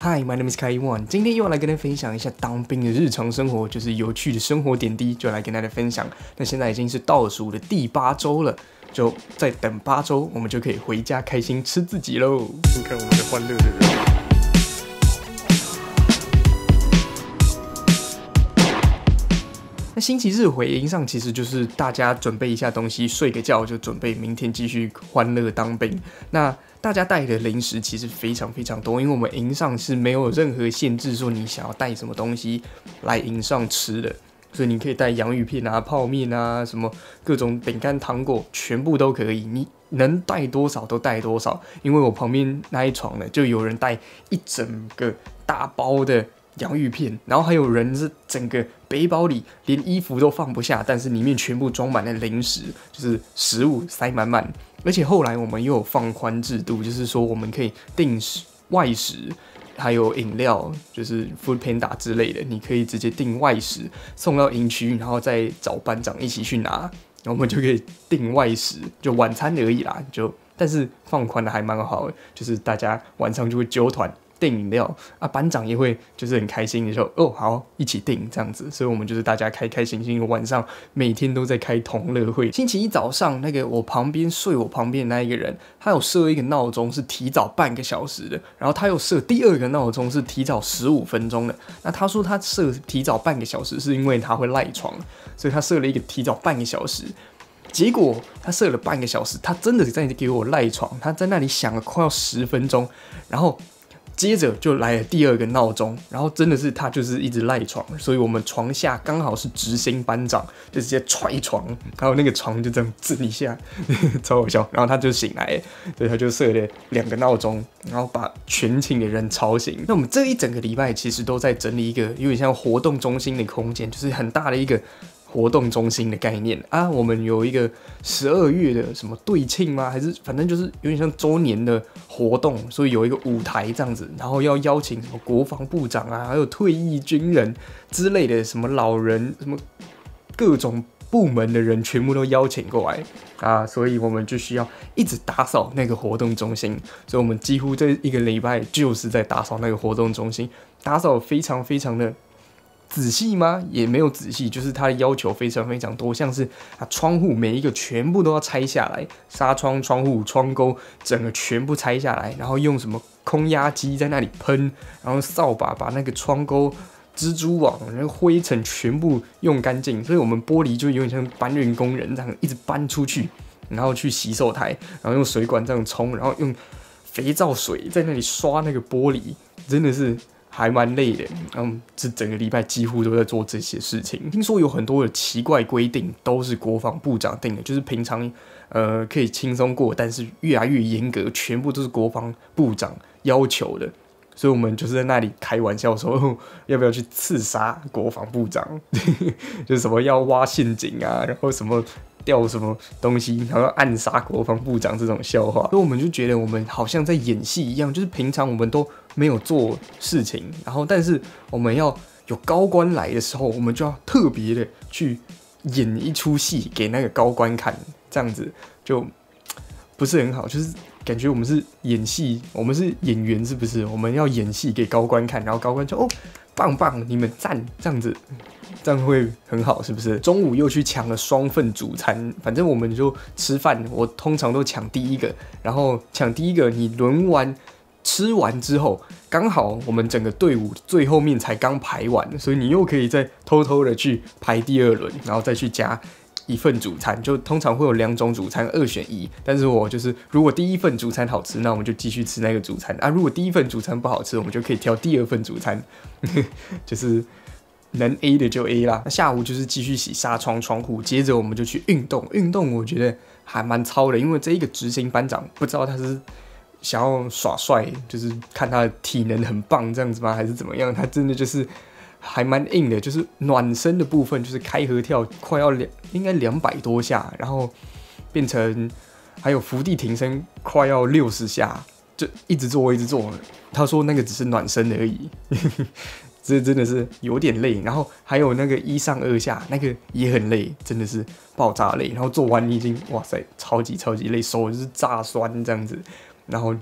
Hi, my name is kaiwon。今天又要来跟大家分享一下当兵的日常生活，就是有趣的生活点滴，就来跟大家分享。那现在已经是倒数的第八周了，就再等八周，我们就可以回家开心吃自己喽。你看我们的欢乐的人。那星期日回营上，其实就是大家准备一下东西，睡个觉，就准备明天继续欢乐当兵。那大家带的零食其实非常非常多，因为我们营上是没有任何限制，说你想要带什么东西来营上吃的，所以你可以带洋芋片啊、泡面啊、什么各种饼干、糖果，全部都可以，你能带多少都带多少。因为我旁边那一床呢，就有人带一整个大包的。洋芋片，然后还有人是整个背包里连衣服都放不下，但是里面全部装满了零食，就是食物塞满满。而且后来我们又有放宽制度，就是说我们可以订食外食，还有饮料，就是 Food Panda 之类的，你可以直接订外食送到营区，然后再找班长一起去拿，然后我们就可以订外食，就晚餐而已啦。就但是放宽的还蛮好，就是大家晚上就会揪团。订饮料啊，班长也会就是很开心的说哦好一起订这样子，所以我们就是大家开开心心，晚上每天都在开同乐会。星期一早上，那个我旁边睡我旁边的那一个人，他有设一个闹钟是提早半个小时的，然后他又设第二个闹钟是提早十五分钟的。那他说他设提早半个小时是因为他会赖床，所以他设了一个提早半个小时。结果他设了半个小时，他真的在给我赖床，他在那里想了快要十分钟，然后。接着就来了第二个闹钟，然后真的是他就是一直赖床，所以我们床下刚好是执行班长，就直接踹床，然后那个床就这样震一下，超好笑。然后他就醒来，对，他就设了两个闹钟，然后把全寝的人吵醒。那我们这一整个礼拜其实都在整理一个有点像活动中心的空间，就是很大的一个。活动中心的概念啊，我们有一个十二月的什么对庆吗？还是反正就是有点像周年的活动，所以有一个舞台这样子，然后要邀请什么国防部长啊，还有退役军人之类的什么老人，什么各种部门的人全部都邀请过来啊，所以我们就需要一直打扫那个活动中心，所以我们几乎这一个礼拜就是在打扫那个活动中心，打扫非常非常的。仔细吗？也没有仔细，就是他的要求非常非常多，像是啊窗户每一个全部都要拆下来，纱窗、窗户、窗钩整个全部拆下来，然后用什么空压机在那里喷，然后扫把把那个窗钩、蜘蛛网、那个灰尘全部用干净，所以我们玻璃就有点像搬运工人这样一直搬出去，然后去洗手台，然后用水管这样冲，然后用肥皂水在那里刷那个玻璃，真的是。还蛮累的，嗯，这整个礼拜几乎都在做这些事情。听说有很多的奇怪规定都是国防部长定的，就是平常呃可以轻松过，但是越来越严格，全部都是国防部长要求的。所以我们就是在那里开玩笑说，要不要去刺杀国防部长？就什么要挖陷阱啊，然后什么。掉什么东西，然后暗杀国防部长这种笑话，所以我们就觉得我们好像在演戏一样，就是平常我们都没有做事情，然后但是我们要有高官来的时候，我们就要特别的去演一出戏给那个高官看，这样子就不是很好，就是感觉我们是演戏，我们是演员是不是？我们要演戏给高官看，然后高官就哦。棒棒，你们赞这样子，这样会很好，是不是？中午又去抢了双份主餐，反正我们就吃饭。我通常都抢第一个，然后抢第一个，你轮完吃完之后，刚好我们整个队伍最后面才刚排完，所以你又可以再偷偷的去排第二轮，然后再去加。一份主餐就通常会有两种主餐，二选一。但是我就是，如果第一份主餐好吃，那我们就继续吃那个主餐啊。如果第一份主餐不好吃，我们就可以挑第二份主餐，就是能 A 的就 A 啦。那下午就是继续洗纱窗、窗户，接着我们就去运动。运动我觉得还蛮超的，因为这一个执行班长不知道他是想要耍帅，就是看他的体能很棒这样子吗，还是怎么样？他真的就是。还蛮硬的，就是暖身的部分，就是开合跳，快要两应该两百多下，然后变成还有伏地挺身，快要六十下，就一直做一直做。他说那个只是暖身而已，这真的是有点累。然后还有那个一上二下，那个也很累，真的是爆炸累。然后做完你已经哇塞，超级超级累，手就是炸酸这样子，然后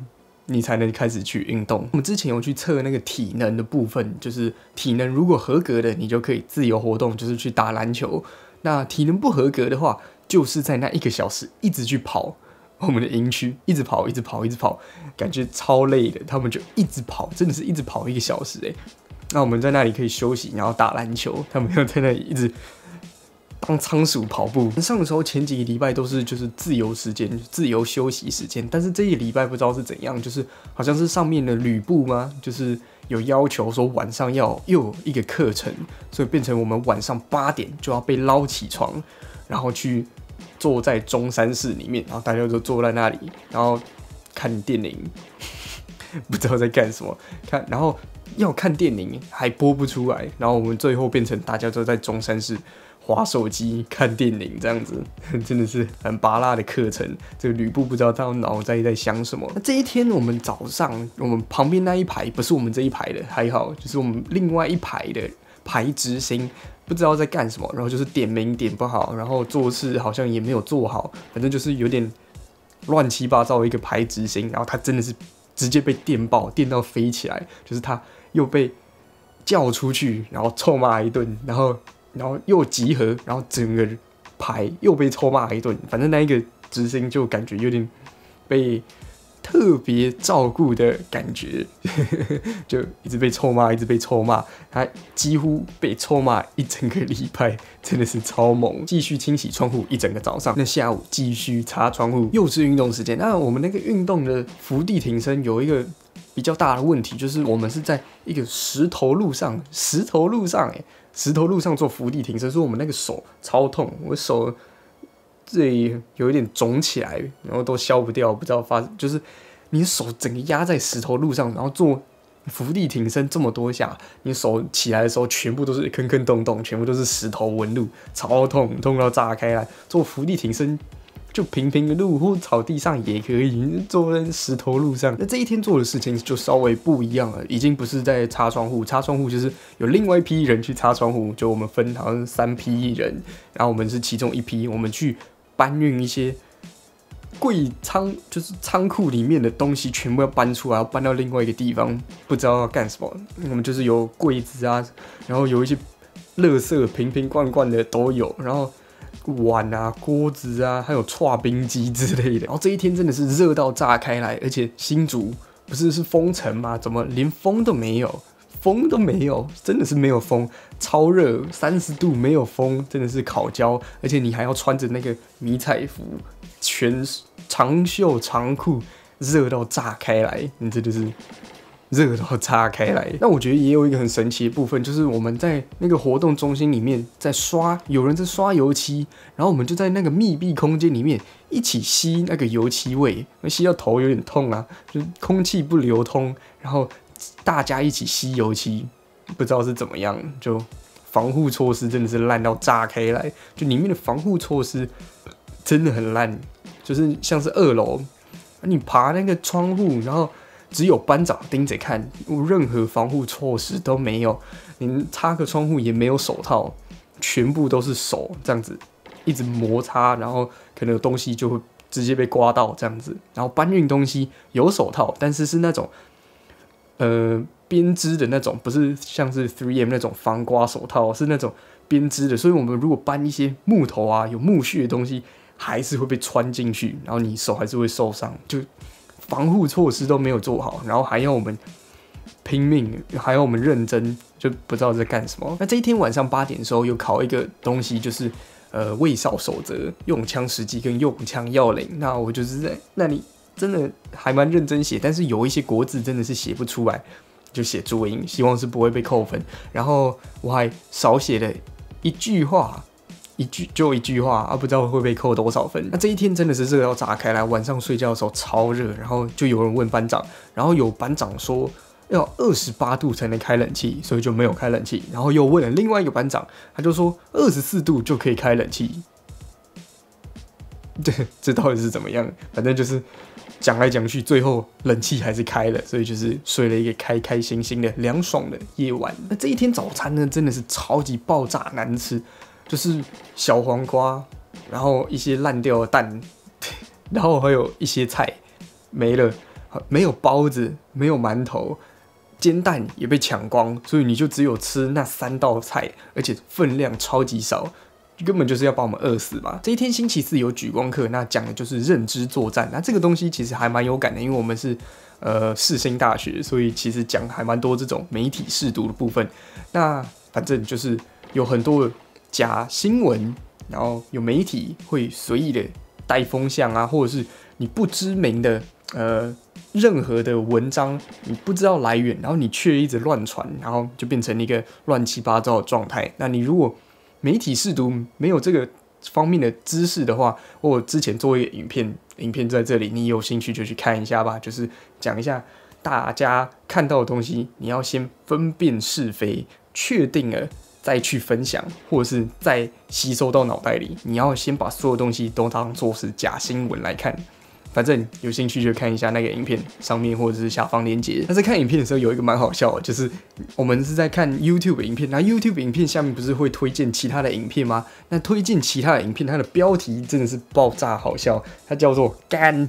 你才能开始去运动。我们之前有去测那个体能的部分，就是体能如果合格的，你就可以自由活动，就是去打篮球。那体能不合格的话，就是在那一个小时一直去跑我们的营区，一直跑，一直跑，一直跑，感觉超累的。他们就一直跑，真的是一直跑一个小时诶。那我们在那里可以休息，然后打篮球。他们又在那里一直当仓鼠跑步。上的时候前几个礼拜都是就是自由时间、自由休息时间，但是这一礼拜不知道是怎样，就是好像是上面的吕布吗？就是有要求说晚上要又有一个课程，所以变成我们晚上八点就要被捞起床，然后去坐在中山市里面，然后大家都坐在那里，然后看电影，不知道在干什么，看然后。要看电影还播不出来，然后我们最后变成大家都在中山市划手机看电影这样子，真的是很拔辣的课程。这个吕布不知道他脑袋在想什么。那这一天我们早上，我们旁边那一排不是我们这一排的，还好，就是我们另外一排的排执行不知道在干什么，然后就是点名点不好，然后做事好像也没有做好，反正就是有点乱七八糟的一个排执行，然后他真的是直接被电爆，电到飞起来，就是他。又被叫出去，然后臭骂一顿，然后，然后又集合，然后整个排又被臭骂一顿。反正那一个执行就感觉有点被特别照顾的感觉，就一直被臭骂，一直被臭骂。他几乎被臭骂一整个礼拜，真的是超猛。继续清洗窗户一整个早上，那下午继续擦窗户，又是运动时间。那我们那个运动的伏地挺身有一个。比较大的问题就是，我们是在一个石头路上，石头路上，哎，石头路上做伏地挺身，所以我们那个手超痛，我手这里有一点肿起来，然后都消不掉，不知道发，就是你手整个压在石头路上，然后做伏地挺身这么多下，你手起来的时候全部都是坑坑洞洞，全部都是石头纹路，超痛，痛到炸开来，做伏地挺身。就平平的路或草地上也可以，坐在石头路上。那这一天做的事情就稍微不一样了，已经不是在擦窗户，擦窗户就是有另外一批人去擦窗户，就我们分好像三批人，然后我们是其中一批，我们去搬运一些柜仓，就是仓库里面的东西全部要搬出来，要搬到另外一个地方，不知道要干什么。我们就是有柜子啊，然后有一些垃圾瓶瓶罐罐的都有，然后。碗啊，锅子啊，还有串冰机之类的。然后这一天真的是热到炸开来，而且新竹不是是封城吗？怎么连风都没有？风都没有，真的是没有风，超热，三十度没有风，真的是烤焦。而且你还要穿着那个迷彩服，全长袖长裤，热到炸开来，你真的是。热到炸开来，那我觉得也有一个很神奇的部分，就是我们在那个活动中心里面在刷，有人在刷油漆，然后我们就在那个密闭空间里面一起吸那个油漆味，吸到头有点痛啊，就空气不流通，然后大家一起吸油漆，不知道是怎么样，就防护措施真的是烂到炸开来，就里面的防护措施真的很烂，就是像是二楼，你爬那个窗户，然后。只有班长盯着看，任何防护措施都没有。你擦个窗户也没有手套，全部都是手这样子，一直摩擦，然后可能有东西就会直接被刮到这样子。然后搬运东西有手套，但是是那种呃编织的那种，不是像是 Three M 那种防刮手套，是那种编织的。所以我们如果搬一些木头啊，有木屑的东西，还是会被穿进去，然后你手还是会受伤。就防护措施都没有做好，然后还要我们拼命，还要我们认真，就不知道在干什么。那这一天晚上八点的时候，有考一个东西，就是呃卫少守则、用枪时机跟用枪要领。那我就是在那里真的还蛮认真写，但是有一些国字真的是写不出来，就写注音，希望是不会被扣分。然后我还少写了一句话。一句就一句话啊，不知道会被扣多少分。那这一天真的是热到炸开来，晚上睡觉的时候超热，然后就有人问班长，然后有班长说要二十八度才能开冷气，所以就没有开冷气。然后又问了另外一个班长，他就说二十四度就可以开冷气。对，这到底是怎么样？反正就是讲来讲去，最后冷气还是开了，所以就是睡了一个开开心心的凉爽的夜晚。那这一天早餐呢，真的是超级爆炸难吃。就是小黄瓜，然后一些烂掉的蛋，然后还有一些菜没了，没有包子，没有馒头，煎蛋也被抢光，所以你就只有吃那三道菜，而且分量超级少，根本就是要把我们饿死吧。这一天星期四有举光课，那讲的就是认知作战。那这个东西其实还蛮有感的，因为我们是呃世新大学，所以其实讲还蛮多这种媒体试读的部分。那反正就是有很多假新闻，然后有媒体会随意的带风向啊，或者是你不知名的呃任何的文章，你不知道来源，然后你却一直乱传，然后就变成一个乱七八糟的状态。那你如果媒体试读没有这个方面的知识的话，我之前做一个影片，影片在这里，你有兴趣就去看一下吧，就是讲一下大家看到的东西，你要先分辨是非，确定了。再去分享，或者是再吸收到脑袋里，你要先把所有东西都当做是假新闻来看。反正有兴趣就看一下那个影片上面或者是下方链接。那在看影片的时候，有一个蛮好笑的，就是我们是在看 YouTube 影片，那 YouTube 影片下面不是会推荐其他的影片吗？那推荐其他的影片，它的标题真的是爆炸好笑，它叫做“干”。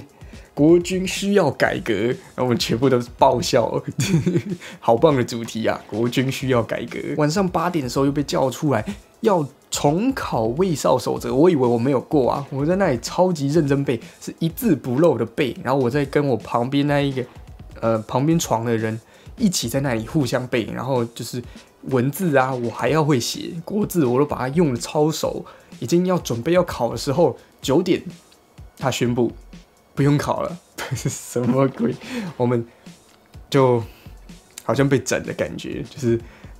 国军需要改革，然后我们全部都是爆笑，好棒的主题啊！国军需要改革。晚上八点的时候又被叫出来要重考卫少守则，我以为我没有过啊，我在那里超级认真背，是一字不漏的背，然后我在跟我旁边那一个呃旁边床的人一起在那里互相背，然后就是文字啊，我还要会写国字，我都把它用的超熟，已经要准备要考的时候，九点他宣布。不用考了，是 什么鬼？我们就好像被整的感觉，就是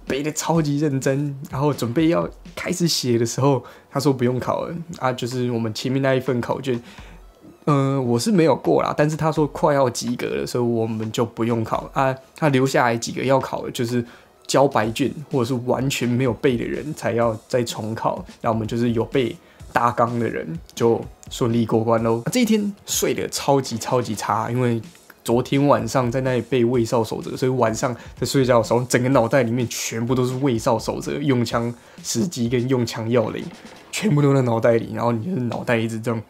背的超级认真，然后准备要开始写的时候，他说不用考了啊，就是我们前面那一份考卷，嗯，我是没有过啦，但是他说快要及格了，所以我们就不用考啊。他留下来几个要考的，就是交白卷或者是完全没有背的人才要再重考，那我们就是有背。大纲的人就顺利过关喽。这一天睡得超级超级差，因为昨天晚上在那里背卫少守则，所以晚上在睡觉的时候，整个脑袋里面全部都是卫少守则、用枪时机跟用枪要领，全部都在脑袋里。然后你的脑袋一直这样，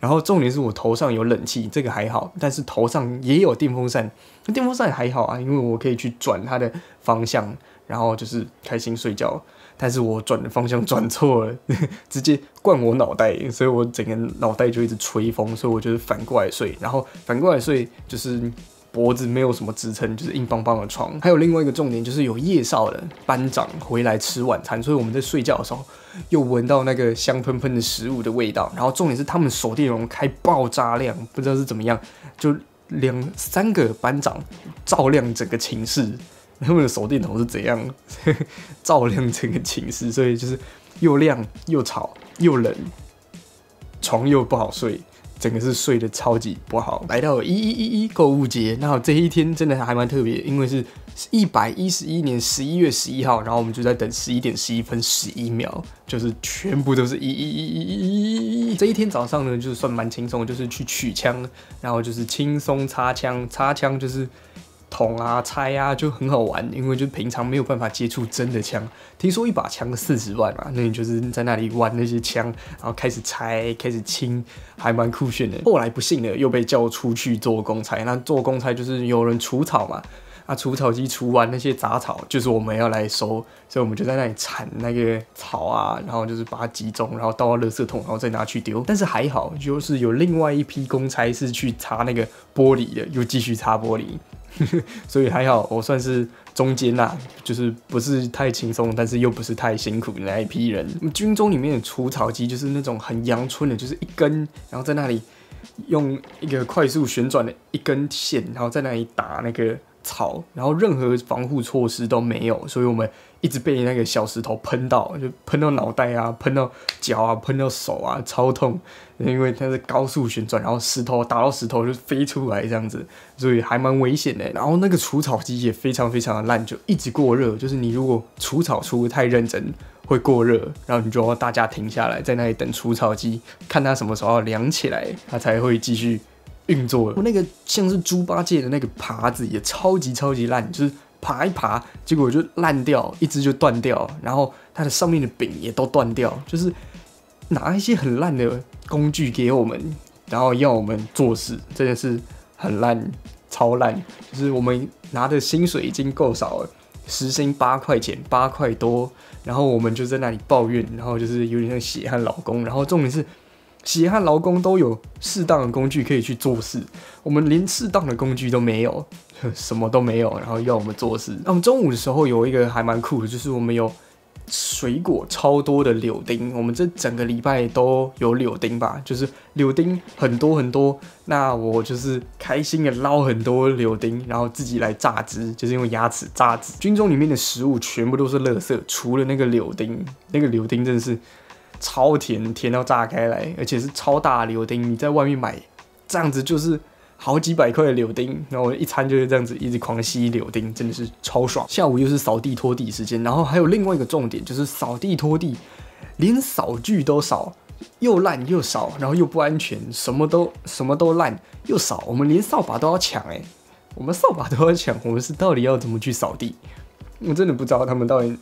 然后重点是我头上有冷气，这个还好，但是头上也有电风扇，电风扇还好啊，因为我可以去转它的方向，然后就是开心睡觉。但是我转的方向转错了，直接灌我脑袋，所以我整个脑袋就一直吹风，所以我就是反过来睡，然后反过来睡就是脖子没有什么支撑，就是硬邦邦的床。还有另外一个重点就是有夜少的班长回来吃晚餐，所以我们在睡觉的时候又闻到那个香喷喷的食物的味道。然后重点是他们手电筒开爆炸亮，不知道是怎么样，就两三个班长照亮整个寝室。他们的手电筒是怎样 照亮整个寝室？所以就是又亮又吵又冷，床又不好睡，整个是睡得超级不好。来到一一一一购物节，那这一天真的还蛮特别，因为是一百一十一年十一月十一号，然后我们就在等十一点十一分十一秒，就是全部都是一一一一一一一。这一天早上呢，就是算蛮轻松，就是去取枪，然后就是轻松擦枪，擦枪就是。捅啊，拆啊，就很好玩，因为就平常没有办法接触真的枪。听说一把枪四十万嘛，那你就是在那里玩那些枪，然后开始拆，开始清，还蛮酷炫的。后来不幸的又被叫出去做公差，那做公差就是有人除草嘛。啊，除草机除完那些杂草，就是我们要来收，所以我们就在那里铲那个草啊，然后就是把它集中，然后倒到垃圾桶，然后再拿去丢。但是还好，就是有另外一批公差是去擦那个玻璃的，又继续擦玻璃，所以还好，我算是中间呐，就是不是太轻松，但是又不是太辛苦的那一批人。军中里面的除草机就是那种很阳春的，就是一根，然后在那里用一个快速旋转的一根线，然后在那里打那个。草，然后任何防护措施都没有，所以我们一直被那个小石头喷到，就喷到脑袋啊，喷到脚啊，喷到手啊，超痛。因为它是高速旋转，然后石头打到石头就飞出来这样子，所以还蛮危险的。然后那个除草机也非常非常的烂，就一直过热。就是你如果除草除的太认真，会过热，然后你就要大家停下来，在那里等除草机，看它什么时候凉起来，它才会继续。运作，我那个像是猪八戒的那个耙子也超级超级烂，就是爬一爬，结果就烂掉，一只就断掉，然后它的上面的柄也都断掉，就是拿一些很烂的工具给我们，然后要我们做事，真的是很烂，超烂。就是我们拿的薪水已经够少了，时薪八块钱，八块多，然后我们就在那里抱怨，然后就是有点像血汗老公。然后重点是，血汗劳工都有适当的工具可以去做事，我们连适当的工具都没有，什么都没有，然后要我们做事。那我们中午的时候有一个还蛮酷的，就是我们有。水果超多的柳丁，我们这整个礼拜都有柳丁吧，就是柳丁很多很多。那我就是开心的捞很多柳丁，然后自己来榨汁，就是用牙齿榨汁。军中里面的食物全部都是垃圾，除了那个柳丁，那个柳丁真的是超甜，甜到炸开来，而且是超大柳丁。你在外面买这样子就是。好几百块的柳丁，然后一餐就是这样子一直狂吸柳丁，真的是超爽。下午又是扫地拖地时间，然后还有另外一个重点就是扫地拖地，连扫具都扫，又烂又少，然后又不安全，什么都什么都烂又少，我们连扫把都要抢哎，我们扫把都要抢，我们是到底要怎么去扫地？我真的不知道他们到底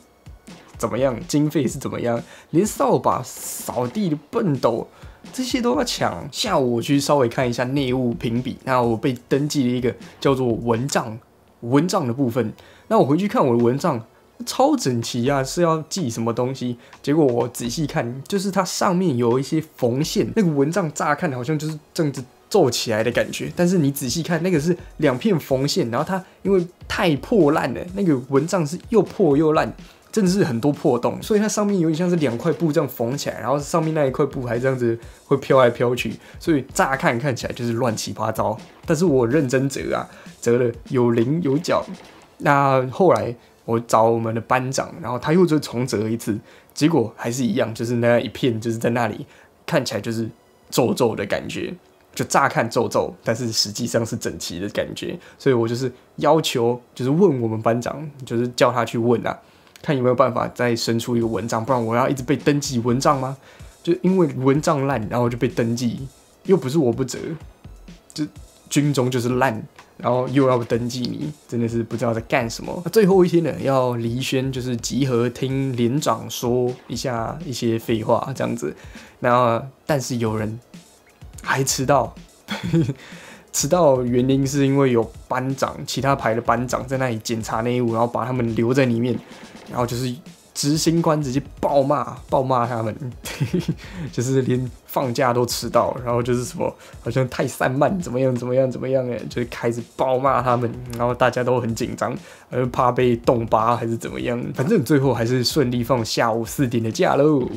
怎么样，经费是怎么样，连扫把、扫地的笨斗。这些都要抢。下午我去稍微看一下内务评比，那我被登记了一个叫做蚊帐，蚊帐的部分。那我回去看我的蚊帐，超整齐啊，是要记什么东西？结果我仔细看，就是它上面有一些缝线。那个蚊帐乍看好像就是正子皱起来的感觉，但是你仔细看，那个是两片缝线，然后它因为太破烂了，那个蚊帐是又破又烂。真的是很多破洞，所以它上面有点像是两块布这样缝起来，然后上面那一块布还这样子会飘来飘去，所以乍看看起来就是乱七八糟。但是我认真折啊，折了有棱有角。那后来我找我们的班长，然后他又再重折一次，结果还是一样，就是那一片就是在那里看起来就是皱皱的感觉，就乍看皱皱，但是实际上是整齐的感觉。所以我就是要求，就是问我们班长，就是叫他去问啊。看有没有办法再生出一个蚊帐，不然我要一直被登记蚊帐吗？就因为蚊帐烂，然后就被登记，又不是我不折，就军中就是烂，然后又要登记你，真的是不知道在干什么。那最后一天呢，要离轩，就是集合听连长说一下一些废话这样子。那但是有人还迟到，迟到原因是因为有班长，其他排的班长在那里检查内务，然后把他们留在里面。然后就是执行官直接暴骂暴骂他们，就是连放假都迟到，然后就是什么好像太散漫，怎么样怎么样怎么样哎，就是开始暴骂他们，然后大家都很紧张，呃怕被冻巴还是怎么样，反正最后还是顺利放下午四点的假喽。